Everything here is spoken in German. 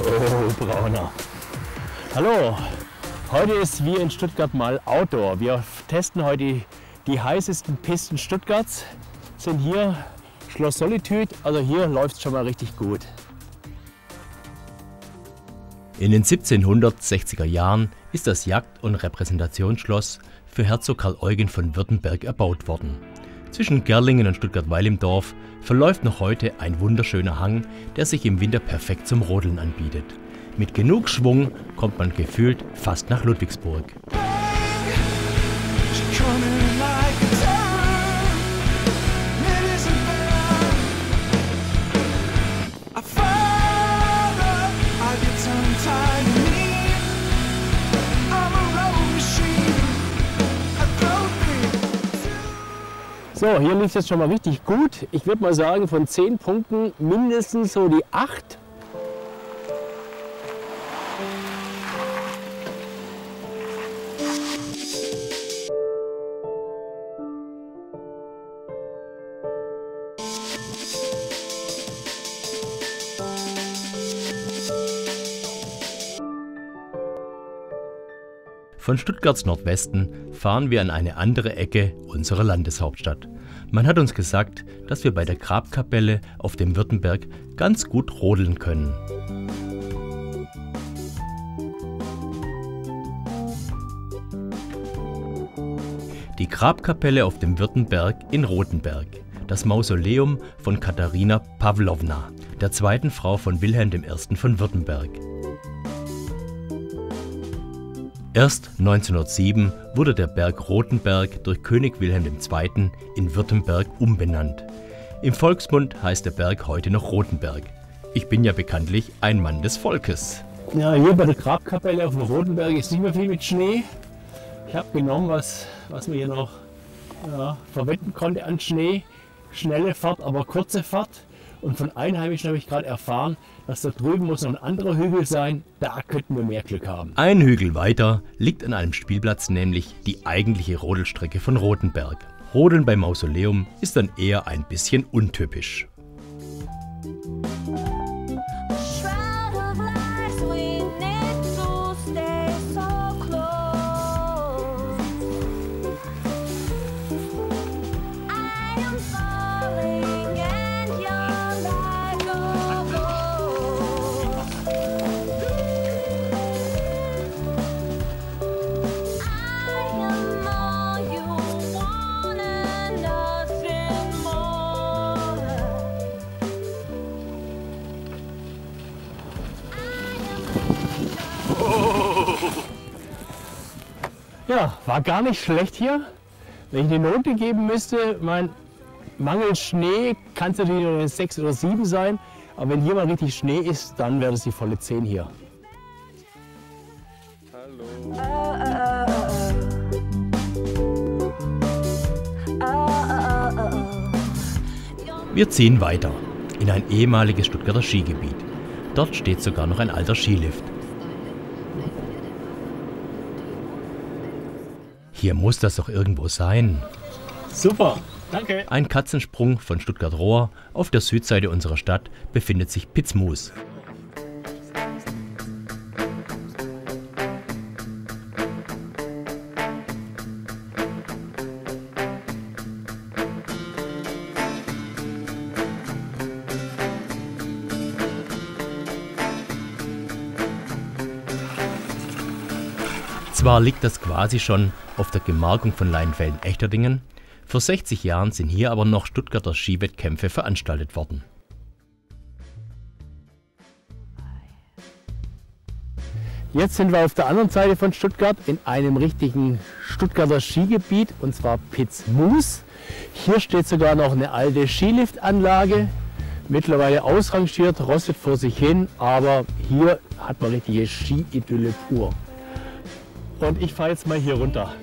Allrounder. Hallo, heute ist wie in Stuttgart mal Outdoor. Wir testen heute die, die heißesten Pisten Stuttgarts. Sind hier Schloss Solitude, also hier läuft es schon mal richtig gut. In den 1760er Jahren ist das Jagd- und Repräsentationsschloss für Herzog Karl Eugen von Württemberg erbaut worden. Zwischen Gerlingen und Stuttgart-Weilendorf verläuft noch heute ein wunderschöner Hang, der sich im Winter perfekt zum Rodeln anbietet. Mit genug Schwung kommt man gefühlt fast nach Ludwigsburg. So, hier lief es jetzt schon mal richtig gut. Ich würde mal sagen, von 10 Punkten mindestens so die 8. Von Stuttgarts Nordwesten fahren wir an eine andere Ecke unserer Landeshauptstadt. Man hat uns gesagt, dass wir bei der Grabkapelle auf dem Württemberg ganz gut rodeln können. Die Grabkapelle auf dem Württemberg in Rothenberg, das Mausoleum von Katharina Pawlowna, der zweiten Frau von Wilhelm I. von Württemberg. Erst 1907 wurde der Berg Rothenberg durch König Wilhelm II. in Württemberg umbenannt. Im Volksmund heißt der Berg heute noch Rothenberg. Ich bin ja bekanntlich ein Mann des Volkes. Ja, hier bei der Grabkapelle auf dem Rotenberg ist nicht mehr viel mit Schnee. Ich habe genommen, was, was man hier noch ja, verwenden konnte an Schnee. Schnelle Fahrt, aber kurze Fahrt. Und von Einheimischen habe ich gerade erfahren, dass da drüben muss noch ein anderer Hügel sein. Da könnten wir mehr Glück haben. Ein Hügel weiter liegt an einem Spielplatz nämlich die eigentliche Rodelstrecke von Rothenberg. Rodeln beim Mausoleum ist dann eher ein bisschen untypisch. Ja, war gar nicht schlecht hier. Wenn ich eine Note geben müsste, mein Mangel Schnee kann es natürlich nur eine 6 oder 7 sein. Aber wenn hier mal richtig Schnee ist, dann wäre das die volle 10 hier. Wir ziehen weiter in ein ehemaliges Stuttgarter Skigebiet. Dort steht sogar noch ein alter Skilift. Hier muss das doch irgendwo sein. Super, danke. Ein Katzensprung von Stuttgart-Rohr. Auf der Südseite unserer Stadt befindet sich Pitzmus. Zwar liegt das quasi schon auf der Gemarkung von Leinfelden-Echterdingen, vor 60 Jahren sind hier aber noch Stuttgarter Skiwettkämpfe veranstaltet worden. Jetzt sind wir auf der anderen Seite von Stuttgart in einem richtigen Stuttgarter Skigebiet und zwar Pitzmus. Hier steht sogar noch eine alte Skiliftanlage, mittlerweile ausrangiert, rostet vor sich hin, aber hier hat man richtige Ski-Idylle pur. Und ich fahre jetzt mal hier runter.